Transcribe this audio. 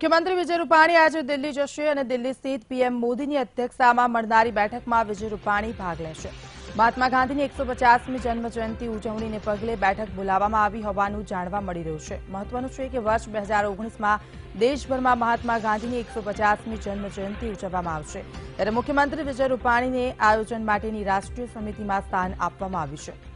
મુખ્યમંત્રી વિજય રૂપાણી આજે દિલ્હી જશે અને દિલ્હી સ્થિત પીએમ મોદીની અધ્યક્ષતામાં મળનારી બેઠકમાં વિજય રૂપાણી ભાગ લેશે. મહાત્મા ગાંધીની એકસો પચાસમી જન્મજયંતિ ઉજવણીને પગલે બેઠક બોલાવવામાં આવી હોવાનું જાણવા મળી રહ્યું છે. મહત્વનું છે કે વર્ષ બે હજાર ઓગણીસમાં દેશભરમાં મહાત્મા ગાંધીની એકસો પચાસમી જન્મજયંતિ ઉજવવામાં આવશે. ત્યારે મુખ્યમંત્રી વિજય રૂપાણીને આયોજન માટેની રાષ્ટ્રીય સમિતિમાં સ્થાન આપવામાં આવ્યું છે.